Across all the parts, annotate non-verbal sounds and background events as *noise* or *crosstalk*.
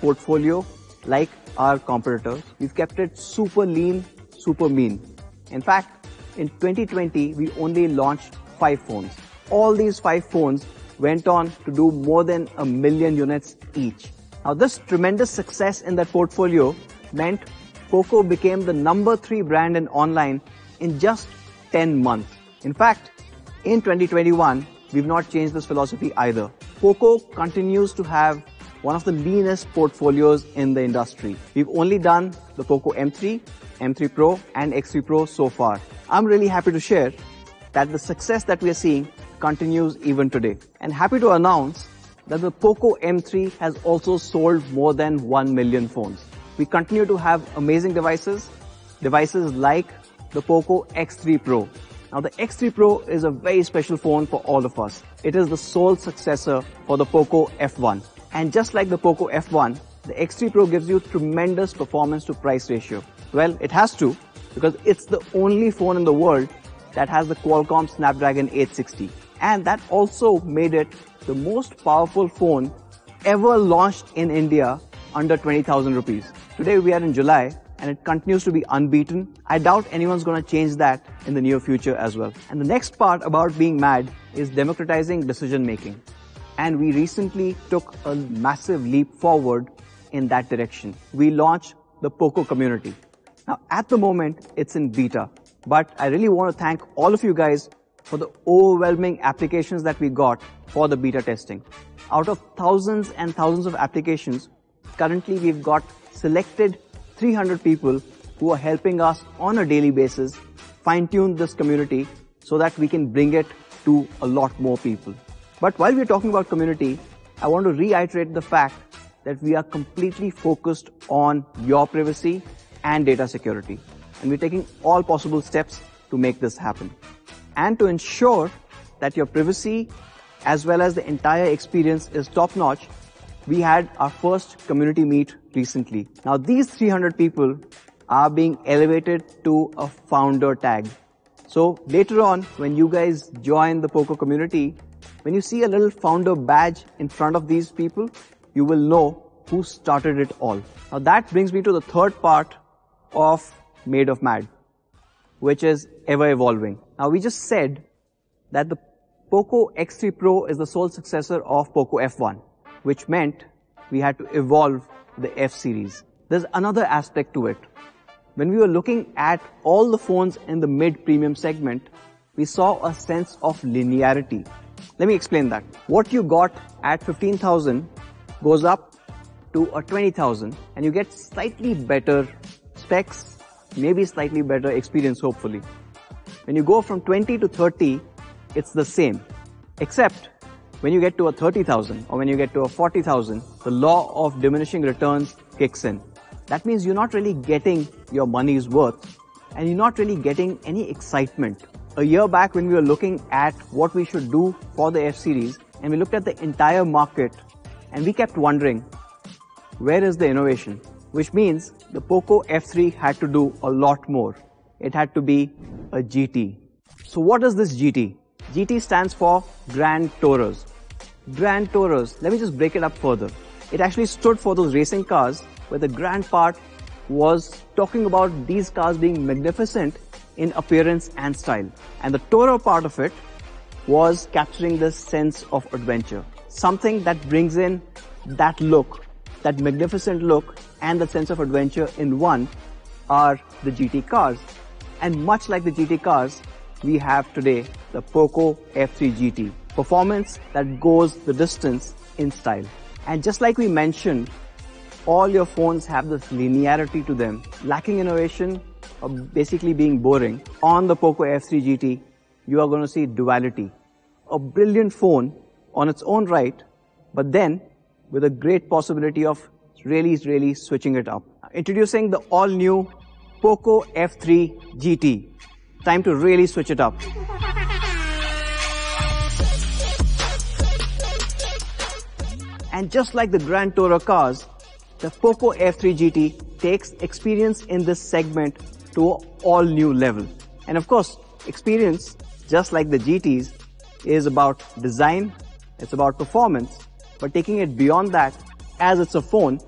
portfolio like our competitors. We've kept it super lean, super mean. In fact, in 2020, we only launched five phones. All these five phones went on to do more than a million units each. Now, this tremendous success in that portfolio meant Poco became the number three brand in online in just 10 months. In fact, in 2021, we've not changed this philosophy either. Poco continues to have one of the leanest portfolios in the industry. We've only done the Poco M3, M3 Pro and X3 Pro so far. I'm really happy to share that the success that we are seeing continues even today. And happy to announce that the Poco M3 has also sold more than 1 million phones. We continue to have amazing devices, devices like the Poco X3 Pro. Now the X3 Pro is a very special phone for all of us. It is the sole successor for the Poco F1. And just like the Poco F1, the X3 Pro gives you tremendous performance to price ratio. Well, it has to because it's the only phone in the world that has the Qualcomm Snapdragon 860. And that also made it the most powerful phone ever launched in India under 20,000 rupees. Today we are in July and it continues to be unbeaten. I doubt anyone's going to change that in the near future as well. And the next part about being mad is democratizing decision making. And we recently took a massive leap forward in that direction. We launched the POCO community. Now, at the moment, it's in beta, but I really want to thank all of you guys for the overwhelming applications that we got for the beta testing. Out of thousands and thousands of applications, currently we've got selected 300 people who are helping us on a daily basis fine tune this community so that we can bring it to a lot more people. But while we're talking about community, I want to reiterate the fact that we are completely focused on your privacy and data security. And we're taking all possible steps to make this happen and to ensure that your privacy as well as the entire experience is top notch, we had our first community meet recently. Now these 300 people are being elevated to a founder tag. So later on, when you guys join the POCO community, when you see a little founder badge in front of these people, you will know who started it all. Now that brings me to the third part of Made of Mad, which is ever evolving. Now we just said that the POCO X3 Pro is the sole successor of POCO F1, which meant we had to evolve the F series. There's another aspect to it. When we were looking at all the phones in the mid-premium segment, we saw a sense of linearity. Let me explain that. What you got at 15,000 goes up to a 20,000 and you get slightly better specs, maybe slightly better experience hopefully. When you go from 20 to 30, it's the same. Except when you get to a 30,000 or when you get to a 40,000, the law of diminishing returns kicks in. That means you're not really getting your money's worth and you're not really getting any excitement. A year back when we were looking at what we should do for the F series and we looked at the entire market and we kept wondering, where is the innovation? Which means the POCO F3 had to do a lot more it had to be a GT. So what is this GT? GT stands for Grand Tourers. Grand Tourers, let me just break it up further. It actually stood for those racing cars where the grand part was talking about these cars being magnificent in appearance and style. And the Tourer part of it was capturing this sense of adventure. Something that brings in that look, that magnificent look and the sense of adventure in one are the GT cars. And much like the GT cars, we have today the POCO F3 GT. Performance that goes the distance in style. And just like we mentioned, all your phones have this linearity to them, lacking innovation basically being boring. On the POCO F3 GT, you are going to see duality. A brilliant phone on its own right, but then with a great possibility of really, really switching it up. Introducing the all new POCO F3 GT. Time to really switch it up. And just like the Grand Tourer cars, the POCO F3 GT takes experience in this segment to all new level. And of course, experience, just like the GTs, is about design, it's about performance, but taking it beyond that, as it's a phone,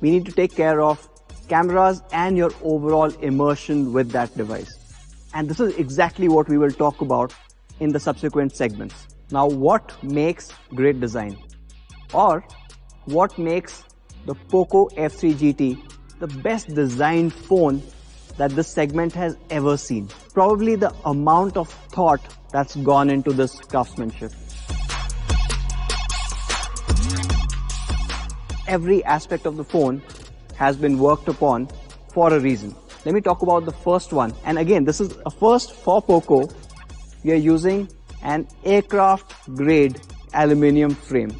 we need to take care of cameras and your overall immersion with that device. And this is exactly what we will talk about in the subsequent segments. Now, what makes great design? Or what makes the POCO F3 GT the best designed phone that this segment has ever seen? Probably the amount of thought that's gone into this craftsmanship. Every aspect of the phone has been worked upon for a reason. Let me talk about the first one. And again, this is a first for POCO. We are using an aircraft grade aluminium frame.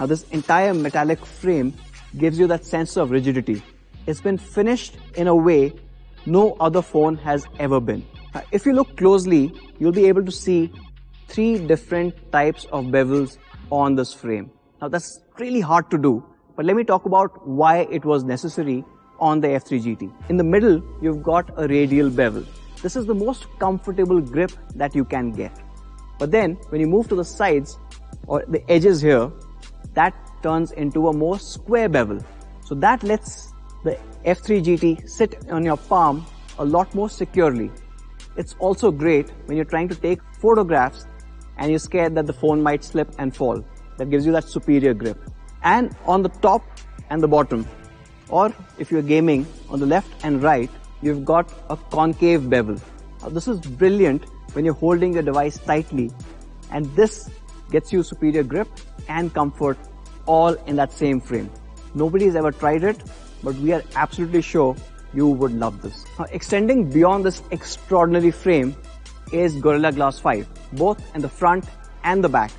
Now this entire metallic frame gives you that sense of rigidity. It's been finished in a way no other phone has ever been. Now, if you look closely, you'll be able to see three different types of bevels on this frame. Now that's really hard to do, but let me talk about why it was necessary on the F3 GT. In the middle, you've got a radial bevel. This is the most comfortable grip that you can get. But then when you move to the sides or the edges here, that turns into a more square bevel. So that lets the F3 GT sit on your palm a lot more securely. It's also great when you're trying to take photographs and you're scared that the phone might slip and fall. That gives you that superior grip. And on the top and the bottom, or if you're gaming on the left and right, you've got a concave bevel. Now this is brilliant when you're holding your device tightly and this gets you superior grip and comfort all in that same frame. Nobody's ever tried it, but we are absolutely sure you would love this. Now, extending beyond this extraordinary frame is Gorilla Glass 5, both in the front and the back.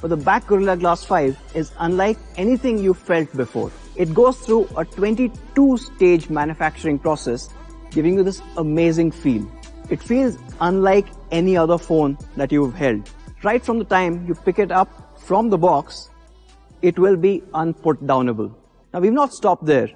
But the back Gorilla Glass 5 is unlike anything you felt before. It goes through a 22 stage manufacturing process, giving you this amazing feel. It feels unlike any other phone that you've held. Right from the time you pick it up from the box, it will be unputdownable. Now we've not stopped there.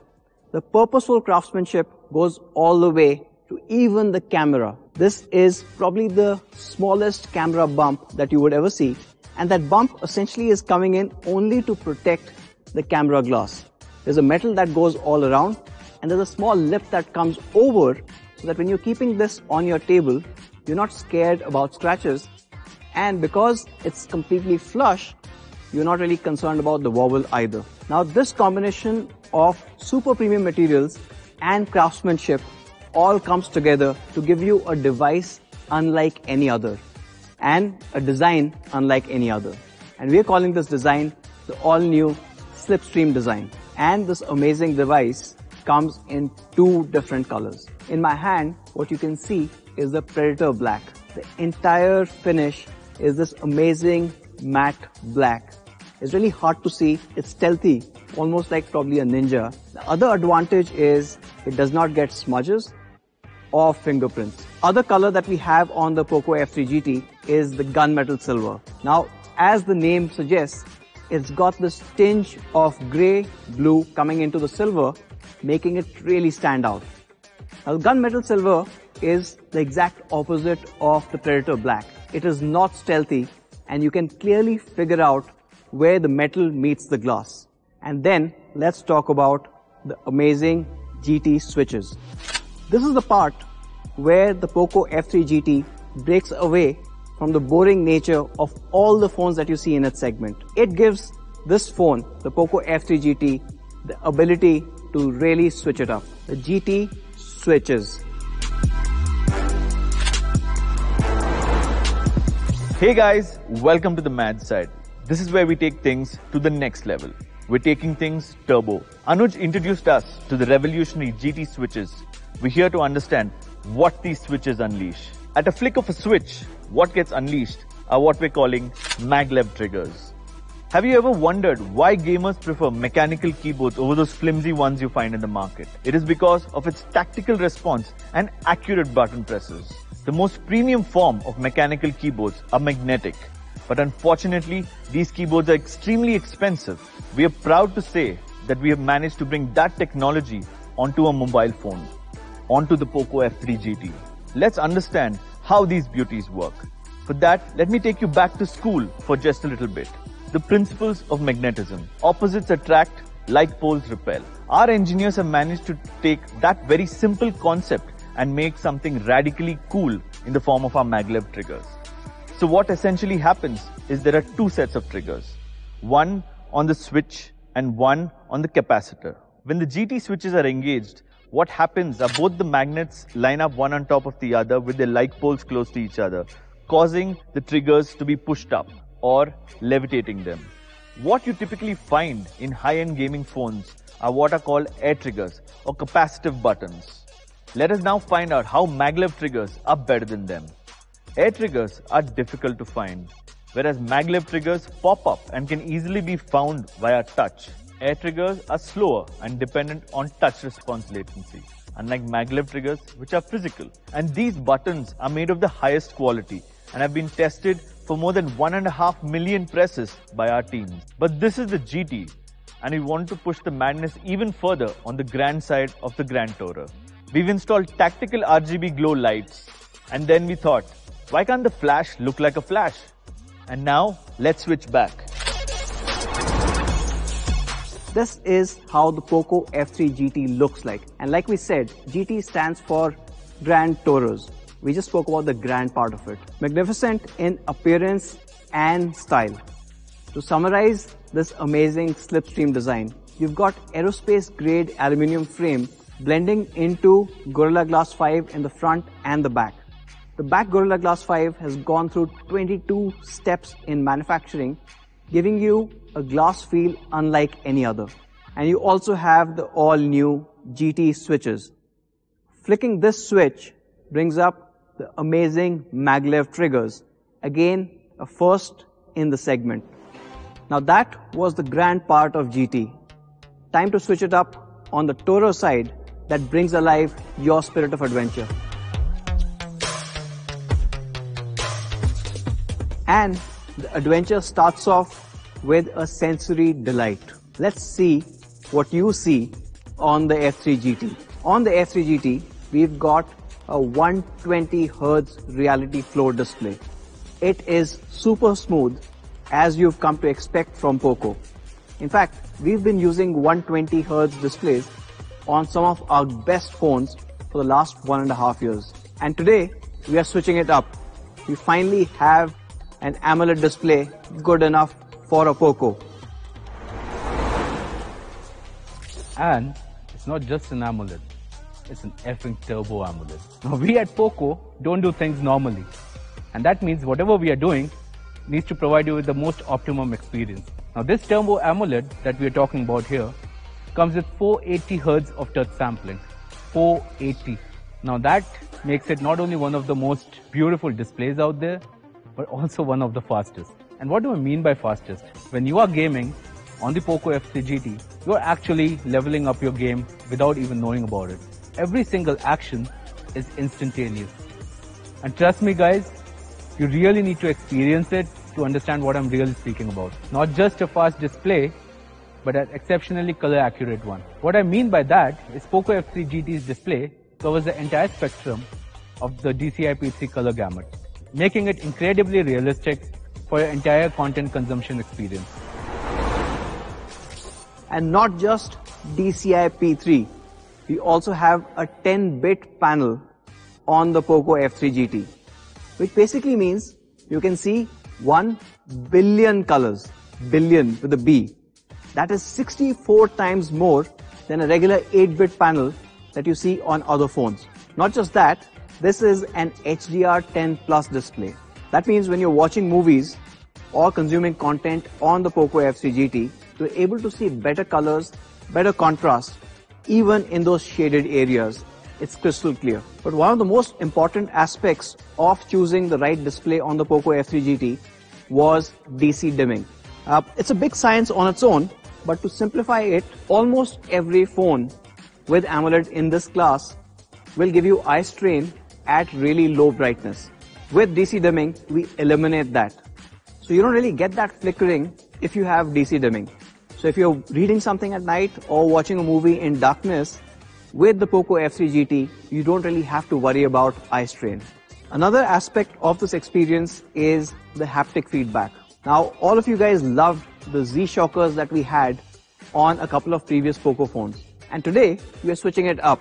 The purposeful craftsmanship goes all the way to even the camera. This is probably the smallest camera bump that you would ever see. And that bump essentially is coming in only to protect the camera glass. There's a metal that goes all around and there's a small lip that comes over so that when you're keeping this on your table, you're not scared about scratches. And because it's completely flush, you're not really concerned about the wobble either. Now this combination of super premium materials and craftsmanship all comes together to give you a device unlike any other and a design unlike any other. And we're calling this design the all new Slipstream design. And this amazing device comes in two different colors. In my hand, what you can see is the Predator Black. The entire finish is this amazing matte black. It's really hard to see. It's stealthy, almost like probably a ninja. The other advantage is it does not get smudges or fingerprints. Other color that we have on the POCO F3 GT is the gunmetal silver. Now, as the name suggests, it's got this tinge of gray, blue coming into the silver, making it really stand out. Now, gunmetal silver is the exact opposite of the Predator Black. It is not stealthy and you can clearly figure out where the metal meets the glass. And then let's talk about the amazing GT switches. This is the part where the POCO F3 GT breaks away from the boring nature of all the phones that you see in its segment. It gives this phone, the POCO F3 GT, the ability to really switch it up. The GT switches. Hey guys, welcome to the Mad Side. This is where we take things to the next level. We're taking things turbo. Anuj introduced us to the revolutionary GT switches. We're here to understand what these switches unleash. At a flick of a switch, what gets unleashed are what we're calling maglev triggers. Have you ever wondered why gamers prefer mechanical keyboards over those flimsy ones you find in the market? It is because of its tactical response and accurate button presses. The most premium form of mechanical keyboards are magnetic, but unfortunately, these keyboards are extremely expensive. We are proud to say that we have managed to bring that technology onto a mobile phone, onto the POCO F3 GT. Let's understand how these beauties work. For that, let me take you back to school for just a little bit. The principles of magnetism. Opposites attract, like poles repel. our engineers have managed to take that very simple concept and make something radically cool in the form of our maglev triggers. So what essentially happens is there are two sets of triggers. One on the switch and one on the capacitor. When the GT switches are engaged, what happens are both the magnets line up one on top of the other with their like poles close to each other, causing the triggers to be pushed up or levitating them. What you typically find in high-end gaming phones are what are called air triggers or capacitive buttons. Let us now find out how maglev triggers are better than them. Air triggers are difficult to find, whereas maglev triggers pop up and can easily be found via touch. Air triggers are slower and dependent on touch response latency, unlike maglev triggers which are physical. And these buttons are made of the highest quality and have been tested for more than one and a half million presses by our teams. But this is the GT and we want to push the madness even further on the grand side of the Grand Tourer. We've installed tactical RGB glow lights and then we thought, why can't the flash look like a flash? And now let's switch back. This is how the POCO F3 GT looks like. And like we said, GT stands for Grand Tourers. We just spoke about the grand part of it. Magnificent in appearance and style. To summarize this amazing slipstream design, you've got aerospace grade aluminium frame blending into Gorilla Glass 5 in the front and the back. The back Gorilla Glass 5 has gone through 22 steps in manufacturing, giving you a glass feel unlike any other. And you also have the all new GT switches. Flicking this switch brings up the amazing maglev triggers. Again, a first in the segment. Now that was the grand part of GT. Time to switch it up on the Tourer side that brings alive your spirit of adventure. And the adventure starts off with a sensory delight. Let's see what you see on the F3 GT. On the F3 GT, we've got a 120 Hz reality flow display. It is super smooth as you've come to expect from POCO. In fact, we've been using 120 Hz displays on some of our best phones for the last one and a half years. And today, we are switching it up. We finally have an AMOLED display good enough for a POCO. And it's not just an AMOLED it's an effing turbo AMOLED. Now we at POCO don't do things normally. And that means whatever we are doing needs to provide you with the most optimum experience. Now this turbo AMOLED that we are talking about here comes with 480 Hz of touch sampling. 480. Now that makes it not only one of the most beautiful displays out there, but also one of the fastest. And what do I mean by fastest? When you are gaming on the POCO F3 GT, you're actually leveling up your game without even knowing about it every single action is instantaneous. And trust me guys, you really need to experience it to understand what I'm really speaking about. Not just a fast display, but an exceptionally color accurate one. What I mean by that is POCO F3 GT's display covers the entire spectrum of the DCI-P3 color gamut, making it incredibly realistic for your entire content consumption experience. And not just DCI-P3, we also have a 10-bit panel on the POCO F3 GT, which basically means you can see 1 billion colors, billion with a B. That is 64 times more than a regular 8-bit panel that you see on other phones. Not just that, this is an HDR10 Plus display. That means when you're watching movies or consuming content on the POCO F3 GT, you're able to see better colors, better contrast, even in those shaded areas. It's crystal clear. But one of the most important aspects of choosing the right display on the POCO F3 GT was DC dimming. Uh, it's a big science on its own, but to simplify it, almost every phone with AMOLED in this class will give you eye strain at really low brightness. With DC dimming, we eliminate that. So you don't really get that flickering if you have DC dimming. So if you're reading something at night or watching a movie in darkness, with the POCO F3 GT, you don't really have to worry about eye strain. Another aspect of this experience is the haptic feedback. Now, all of you guys loved the Z-Shockers that we had on a couple of previous POCO phones. And today, we are switching it up.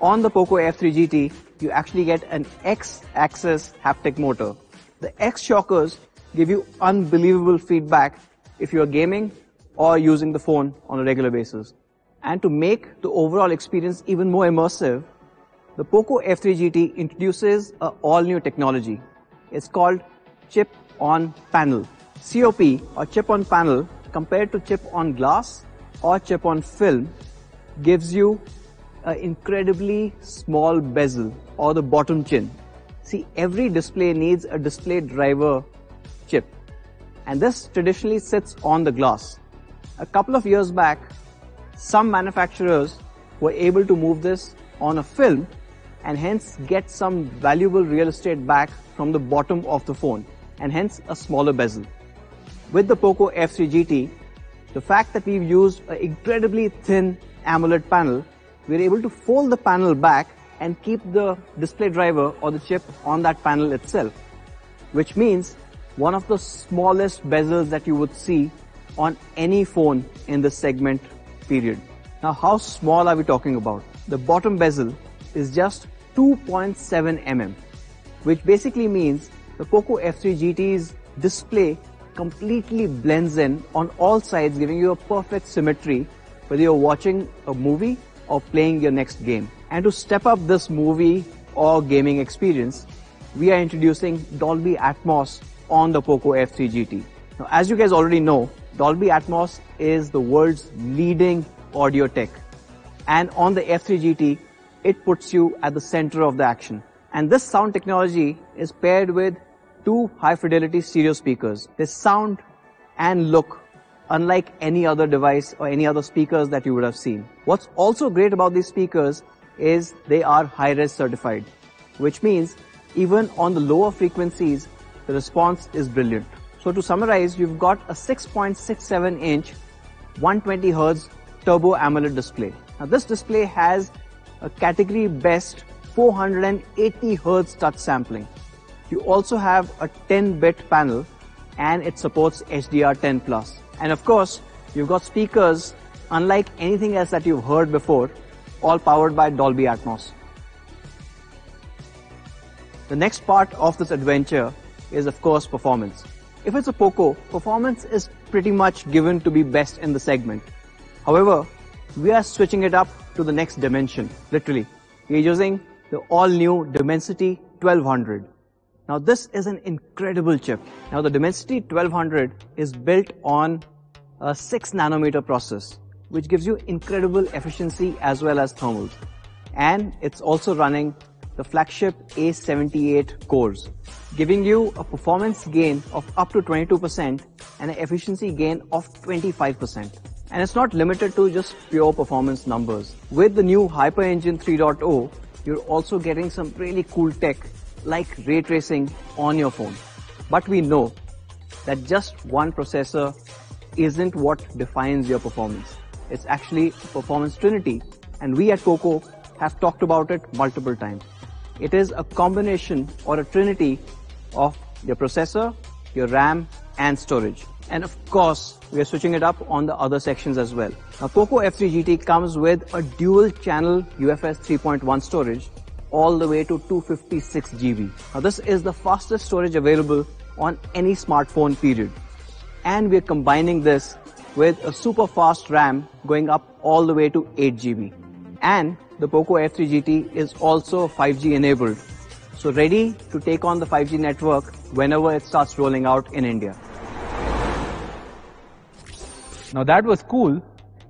On the POCO F3 GT, you actually get an X-axis haptic motor. The X shockers give you unbelievable feedback if you're gaming or using the phone on a regular basis. And to make the overall experience even more immersive, the POCO F3 GT introduces an all-new technology. It's called chip on panel. COP or chip on panel compared to chip on glass or chip on film gives you an incredibly small bezel or the bottom chin. See, every display needs a display driver chip and this traditionally sits on the glass. A couple of years back, some manufacturers were able to move this on a film and hence get some valuable real estate back from the bottom of the phone and hence a smaller bezel. With the POCO F3 GT, the fact that we've used an incredibly thin AMOLED panel, we're able to fold the panel back and keep the display driver or the chip on that panel itself, which means one of the smallest bezels that you would see on any phone in the segment period. Now, how small are we talking about? The bottom bezel is just 2.7 mm, which basically means the POCO F3 GT's display completely blends in on all sides, giving you a perfect symmetry whether you're watching a movie or playing your next game. And to step up this movie or gaming experience, we are introducing Dolby Atmos on the POCO F3 GT. Now, as you guys already know, Dolby Atmos is the world's leading audio tech. And on the F3 GT, it puts you at the center of the action. And this sound technology is paired with two high fidelity stereo speakers. They sound and look unlike any other device or any other speakers that you would have seen. What's also great about these speakers is they are high-res certified, which means even on the lower frequencies, the response is brilliant. So to summarize, you've got a 6.67 inch 120 Hz turbo AMOLED display. Now this display has a category best 480 Hz touch sampling. You also have a 10-bit panel and it supports HDR10 Plus. And of course, you've got speakers unlike anything else that you've heard before, all powered by Dolby Atmos. The next part of this adventure is of course performance. If it's a POCO, performance is pretty much given to be best in the segment. However, we are switching it up to the next dimension, literally. We're using the all-new Dimensity 1200. Now this is an incredible chip. Now the Dimensity 1200 is built on a 6 nanometer process, which gives you incredible efficiency as well as thermals. And it's also running the flagship A78 cores, giving you a performance gain of up to 22% and an efficiency gain of 25%. And it's not limited to just pure performance numbers. With the new HyperEngine 3.0, you're also getting some really cool tech like ray tracing on your phone. But we know that just one processor isn't what defines your performance. It's actually performance trinity. And we at POCO have talked about it multiple times. It is a combination or a trinity of your processor, your RAM and storage. And of course, we are switching it up on the other sections as well. Now, POCO F3 GT comes with a dual channel UFS 3.1 storage all the way to 256 GB. Now this is the fastest storage available on any smartphone period. And we're combining this with a super fast RAM going up all the way to 8 GB. And the POCO F3 GT is also 5G enabled. So ready to take on the 5G network whenever it starts rolling out in India. Now that was cool,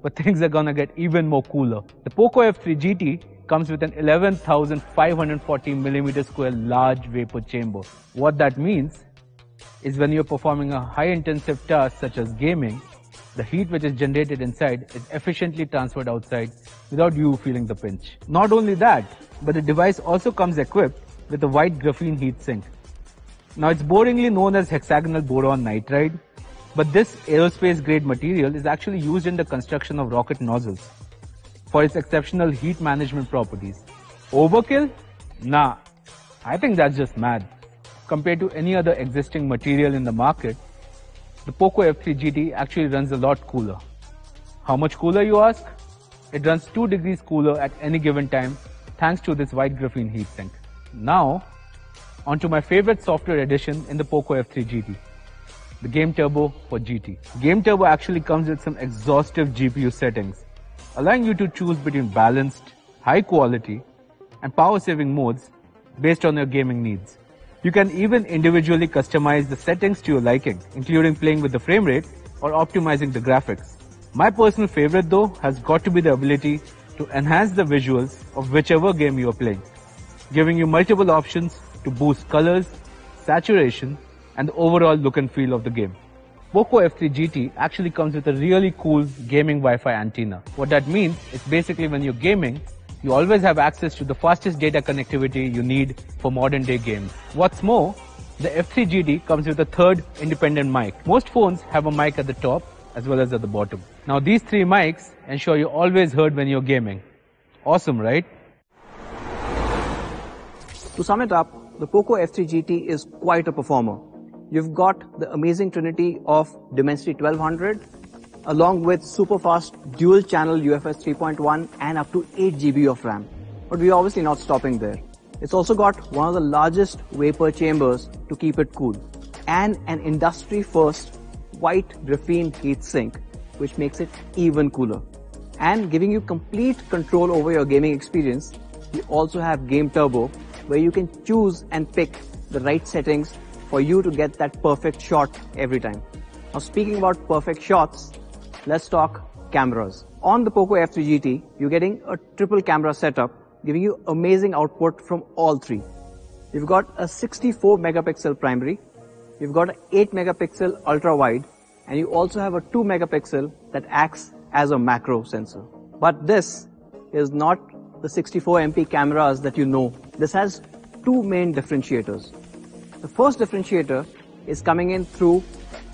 but *laughs* things are gonna get even more cooler. The POCO F3 GT comes with an 11,540 millimeter square large vapor chamber. What that means is when you're performing a high intensive task such as gaming, the heat which is generated inside is efficiently transferred outside without you feeling the pinch. Not only that, but the device also comes equipped with a white graphene heatsink. Now it's boringly known as hexagonal boron nitride, but this aerospace grade material is actually used in the construction of rocket nozzles for its exceptional heat management properties. Overkill? Nah, I think that's just mad. Compared to any other existing material in the market, the POCO F3 GT actually runs a lot cooler. How much cooler you ask? it runs 2 degrees cooler at any given time thanks to this white graphene heatsink. Now, onto my favorite software addition in the POCO F3 GT, the Game Turbo for GT. Game Turbo actually comes with some exhaustive GPU settings, allowing you to choose between balanced, high quality, and power saving modes based on your gaming needs. You can even individually customize the settings to your liking, including playing with the frame rate or optimizing the graphics. My personal favorite though has got to be the ability to enhance the visuals of whichever game you are playing, giving you multiple options to boost colors, saturation, and the overall look and feel of the game. POCO F3 GT actually comes with a really cool gaming Wi-Fi antenna. What that means is basically when you're gaming, you always have access to the fastest data connectivity you need for modern day games. What's more, the F3 GT comes with a third independent mic. Most phones have a mic at the top as well as at the bottom. Now these three mics ensure you're always heard when you're gaming. Awesome, right? To sum it up, the POCO F3 GT is quite a performer. You've got the amazing trinity of Dimensity 1200 along with super fast dual channel UFS 3.1 and up to 8 GB of RAM. But we're obviously not stopping there. It's also got one of the largest vapor chambers to keep it cool and an industry first white graphene heatsink which makes it even cooler. And giving you complete control over your gaming experience, we also have Game Turbo where you can choose and pick the right settings for you to get that perfect shot every time. Now speaking about perfect shots, let's talk cameras. On the POCO F3 GT, you're getting a triple camera setup giving you amazing output from all three. You've got a 64 megapixel primary, you've got an 8 megapixel ultra wide, and you also have a 2 megapixel that acts as a macro sensor. But this is not the 64 MP cameras that you know. This has two main differentiators. The first differentiator is coming in through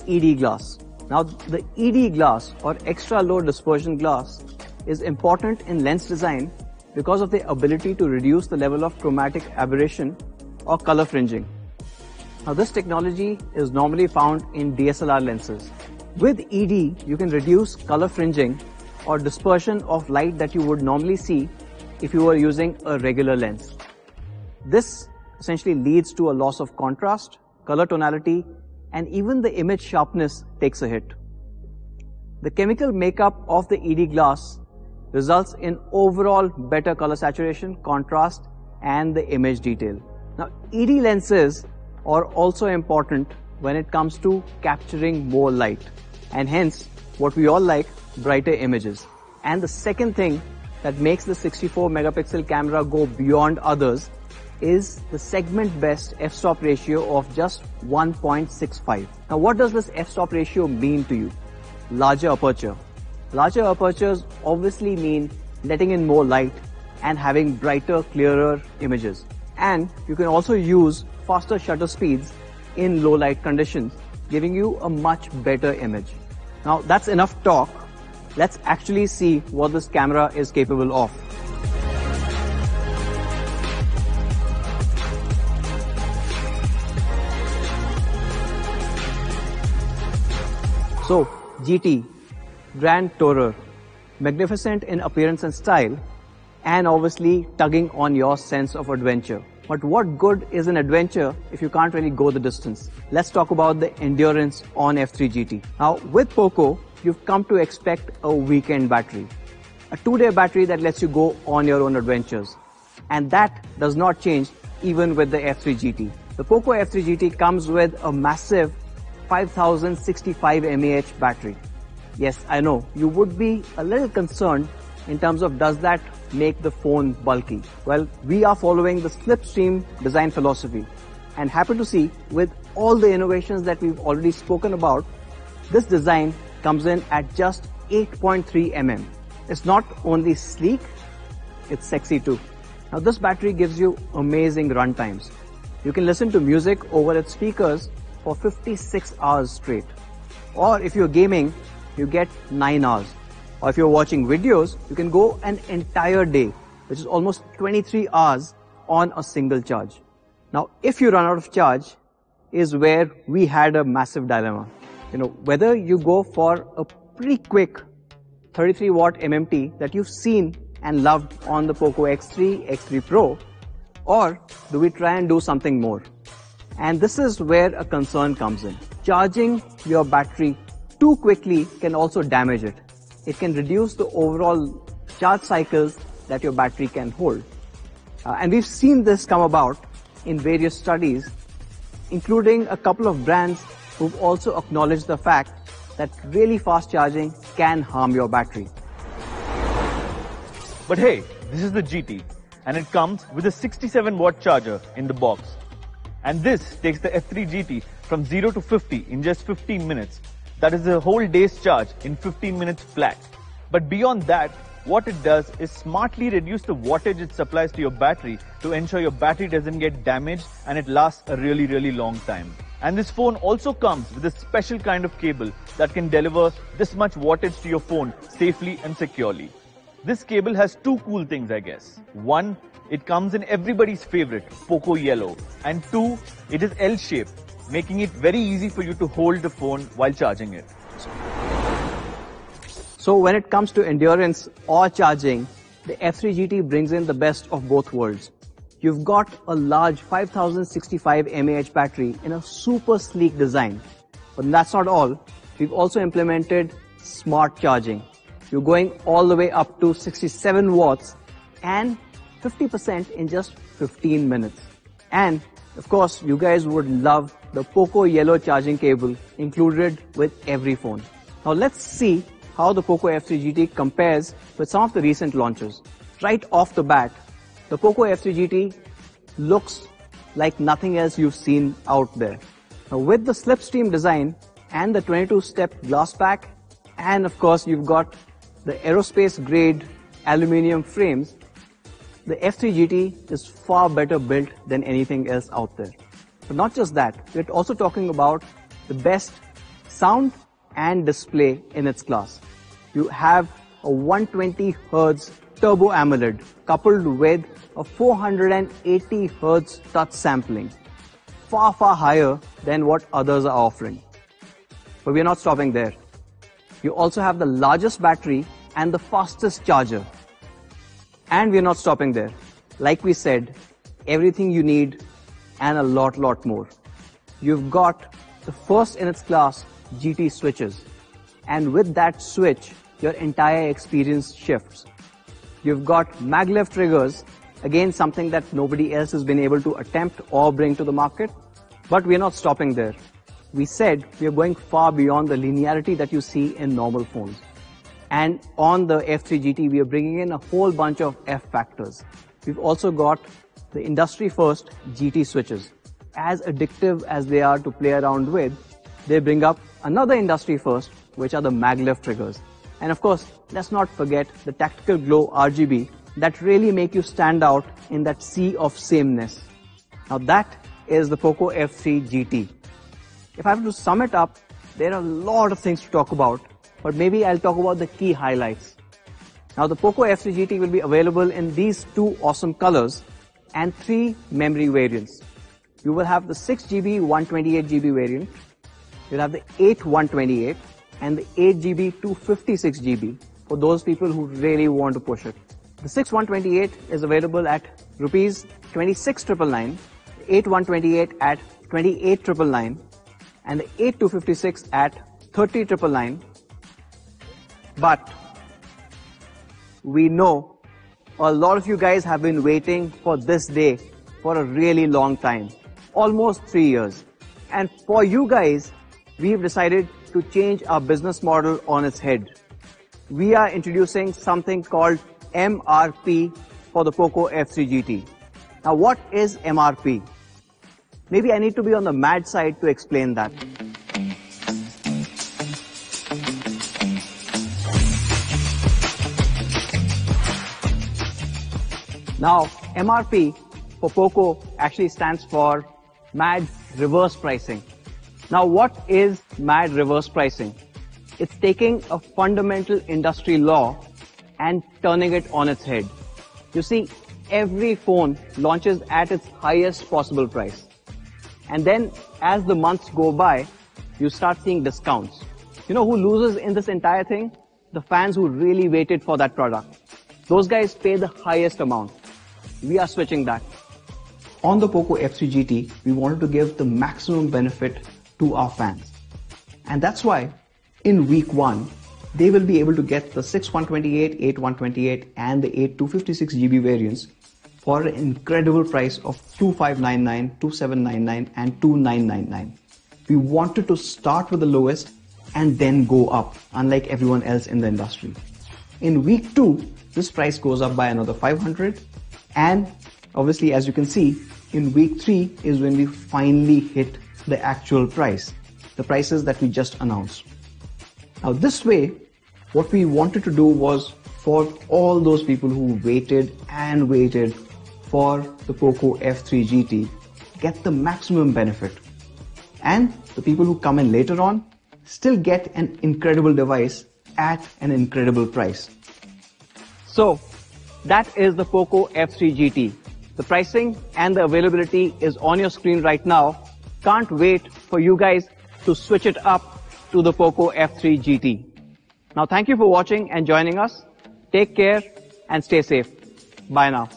ED glass. Now the ED glass or extra low dispersion glass is important in lens design because of the ability to reduce the level of chromatic aberration or color fringing. Now this technology is normally found in DSLR lenses. With ED, you can reduce color fringing or dispersion of light that you would normally see if you were using a regular lens. This essentially leads to a loss of contrast, color tonality, and even the image sharpness takes a hit. The chemical makeup of the ED glass results in overall better color saturation, contrast, and the image detail. Now, ED lenses are also important when it comes to capturing more light, and hence what we all like, brighter images. And the second thing that makes the 64 megapixel camera go beyond others is the segment best f-stop ratio of just 1.65. Now what does this f-stop ratio mean to you? Larger aperture. Larger apertures obviously mean letting in more light and having brighter, clearer images. And you can also use faster shutter speeds in low light conditions, giving you a much better image. Now that's enough talk. Let's actually see what this camera is capable of. So, GT, Grand Tourer, magnificent in appearance and style, and obviously tugging on your sense of adventure. But what good is an adventure if you can't really go the distance? Let's talk about the endurance on F3 GT. Now, with POCO, you've come to expect a weekend battery. A two-day battery that lets you go on your own adventures. And that does not change even with the F3 GT. The POCO F3 GT comes with a massive 5065 mAh battery. Yes, I know, you would be a little concerned in terms of does that make the phone bulky? Well, we are following the slipstream design philosophy and happy to see with all the innovations that we've already spoken about, this design comes in at just 8.3 mm. It's not only sleek, it's sexy too. Now this battery gives you amazing run times. You can listen to music over its speakers for 56 hours straight. Or if you're gaming, you get 9 hours. Or if you're watching videos, you can go an entire day, which is almost 23 hours on a single charge. Now, if you run out of charge, is where we had a massive dilemma. You know, whether you go for a pretty quick 33 watt MMT that you've seen and loved on the POCO X3, X3 Pro? Or do we try and do something more? And this is where a concern comes in. Charging your battery too quickly can also damage it. It can reduce the overall charge cycles that your battery can hold. Uh, and we've seen this come about in various studies, including a couple of brands who've also acknowledged the fact that really fast charging can harm your battery. But hey, this is the GT and it comes with a 67 watt charger in the box. And this takes the F3 GT from 0 to 50 in just 15 minutes. That is a whole day's charge in 15 minutes flat. But beyond that, what it does is smartly reduce the wattage it supplies to your battery to ensure your battery doesn't get damaged and it lasts a really, really long time. And this phone also comes with a special kind of cable that can deliver this much wattage to your phone safely and securely. This cable has two cool things, I guess. One, it comes in everybody's favorite, Poco Yellow. And two, it is L-shaped, making it very easy for you to hold the phone while charging it. So when it comes to endurance or charging, the F3 GT brings in the best of both worlds. You've got a large 5065 mAh battery in a super sleek design. But that's not all. We've also implemented smart charging. You're going all the way up to 67 watts and 50% in just 15 minutes. And of course, you guys would love the Poco yellow charging cable included with every phone. Now let's see how the POCO F3 GT compares with some of the recent launches. Right off the bat, the POCO F3 GT looks like nothing else you've seen out there. Now with the slipstream design and the 22-step glass pack, and of course you've got the aerospace grade aluminium frames, the F3 GT is far better built than anything else out there. But not just that, we're also talking about the best sound and display in its class you have a 120 Hz Turbo AMOLED coupled with a 480 Hz touch sampling, far far higher than what others are offering. But we're not stopping there. You also have the largest battery and the fastest charger. And we're not stopping there. Like we said, everything you need and a lot lot more. You've got the first in its class GT switches and with that switch, your entire experience shifts. You've got maglev triggers, again something that nobody else has been able to attempt or bring to the market, but we're not stopping there. We said we're going far beyond the linearity that you see in normal phones. And on the F3 GT, we are bringing in a whole bunch of F factors. We've also got the industry first GT switches. As addictive as they are to play around with, they bring up another industry first, which are the maglev triggers. And of course, let's not forget the tactical glow RGB that really make you stand out in that sea of sameness. Now that is the POCO F3 GT. If I have to sum it up, there are a lot of things to talk about, but maybe I'll talk about the key highlights. Now the POCO F3 GT will be available in these two awesome colors and three memory variants. You will have the 6GB 128GB variant, you'll have the 8 128 and the 8GB 256GB for those people who really want to push it. The 6 128 is available at rupees 26999, 8128 at 28999 and the 8256 at 30999. But we know a lot of you guys have been waiting for this day for a really long time, almost three years. And for you guys, we've decided to change our business model on its head. We are introducing something called MRP for the POCO F3 GT. Now what is MRP? Maybe I need to be on the mad side to explain that. Now, MRP for POCO actually stands for MAD Reverse Pricing. Now, what is MAD reverse pricing? It's taking a fundamental industry law and turning it on its head. You see, every phone launches at its highest possible price. And then as the months go by, you start seeing discounts. You know who loses in this entire thing? the fans who really waited for that product. Those guys pay the highest amount. We are switching that. On the POCO F3 GT, we wanted to give the maximum benefit to our fans. And that's why in week one, they will be able to get the 6128, 8128 and the 8256 GB variants for an incredible price of 2599, 2799 and 2999. We wanted to start with the lowest and then go up, unlike everyone else in the industry. In week two, this price goes up by another 500 and obviously as you can see, in week three is when we finally hit the actual price, the prices that we just announced. Now this way, what we wanted to do was for all those people who waited and waited for the POCO F3 GT, get the maximum benefit. And the people who come in later on still get an incredible device at an incredible price. So that is the POCO F3 GT. The pricing and the availability is on your screen right now. Can't wait for you guys to switch it up to the POCO F3 GT. Now thank you for watching and joining us. Take care and stay safe. Bye now.